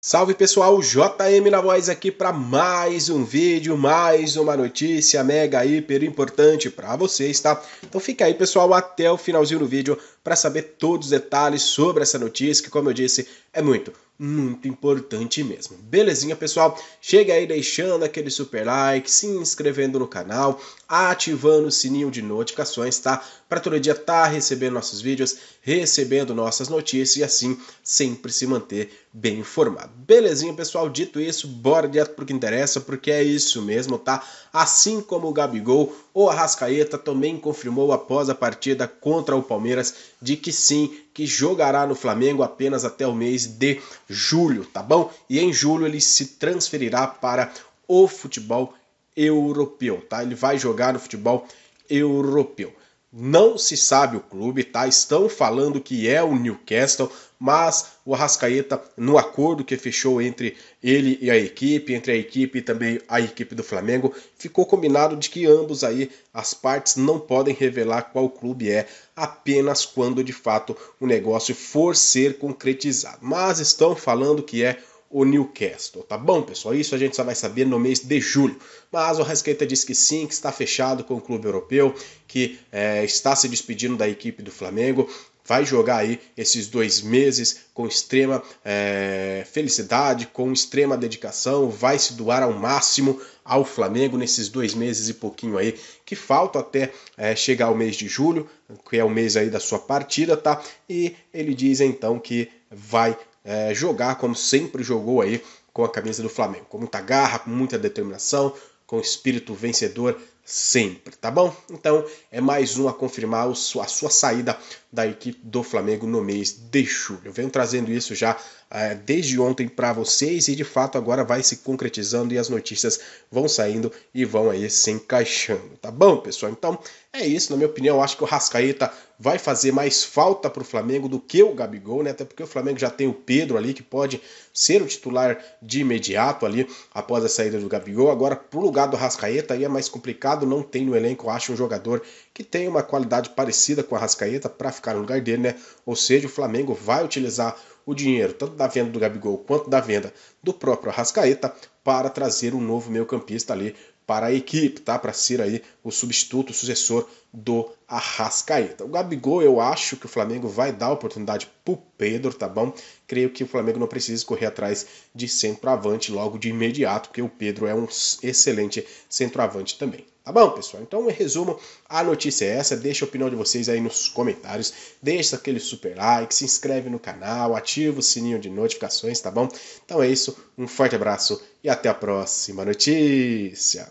Salve pessoal, JM na voz aqui para mais um vídeo, mais uma notícia mega hiper importante para vocês, tá? Então fica aí pessoal até o finalzinho do vídeo para saber todos os detalhes sobre essa notícia que como eu disse é muito, muito importante mesmo. Belezinha, pessoal? Chega aí deixando aquele super like, se inscrevendo no canal, ativando o sininho de notificações, tá? Para todo dia estar tá recebendo nossos vídeos, recebendo nossas notícias e assim sempre se manter bem informado. Belezinha, pessoal? Dito isso, bora direto pro que interessa, porque é isso mesmo, tá? Assim como o Gabigol, o Arrascaeta também confirmou após a partida contra o Palmeiras de que sim, que jogará no Flamengo apenas até o mês de julho, tá bom? E em julho ele se transferirá para o futebol europeu, tá? Ele vai jogar no futebol europeu. Não se sabe o clube, tá? Estão falando que é o Newcastle, mas o Arrascaeta, no acordo que fechou entre ele e a equipe, entre a equipe e também a equipe do Flamengo, ficou combinado de que ambos aí, as partes, não podem revelar qual clube é, apenas quando de fato o negócio for ser concretizado. Mas estão falando que é o Newcastle, tá bom, pessoal? Isso a gente só vai saber no mês de julho. Mas o Rascaeta disse que sim, que está fechado com o clube europeu, que é, está se despedindo da equipe do Flamengo, vai jogar aí esses dois meses com extrema é, felicidade, com extrema dedicação, vai se doar ao máximo ao Flamengo nesses dois meses e pouquinho aí que falta até é, chegar ao mês de julho, que é o mês aí da sua partida, tá? E ele diz então que vai é, jogar como sempre jogou aí com a camisa do Flamengo, com muita garra, com muita determinação, com espírito vencedor sempre, tá bom? Então é mais um a confirmar a sua saída da equipe do Flamengo no mês de julho. Eu venho trazendo isso já é, desde ontem para vocês e de fato agora vai se concretizando e as notícias vão saindo e vão aí se encaixando, tá bom, pessoal? Então é isso, na minha opinião, acho que o Rascaeta vai fazer mais falta para o Flamengo do que o Gabigol, né? Até porque o Flamengo já tem o Pedro ali que pode ser o titular de imediato ali após a saída do Gabigol. Agora, pro lugar do Rascaeta aí é mais complicado, não tem no elenco, acho, um jogador que tem uma qualidade parecida com a Rascaeta para ficar no lugar dele, né? Ou seja, o Flamengo vai utilizar o dinheiro, tanto da venda do Gabigol quanto da venda do próprio Arrascaeta, para trazer um novo meio-campista ali para a equipe, tá? Para ser aí o substituto, o sucessor do Arrascaeta. O Gabigol, eu acho que o Flamengo vai dar oportunidade pro Pedro, tá bom? Creio que o Flamengo não precisa correr atrás de centroavante logo de imediato, porque o Pedro é um excelente centroavante também. Tá bom, pessoal? Então, em resumo, a notícia é essa. Deixa a opinião de vocês aí nos comentários. Deixa aquele super like, se inscreve no canal, ativa o sininho de notificações, tá bom? Então é isso. Um forte abraço e até a próxima notícia.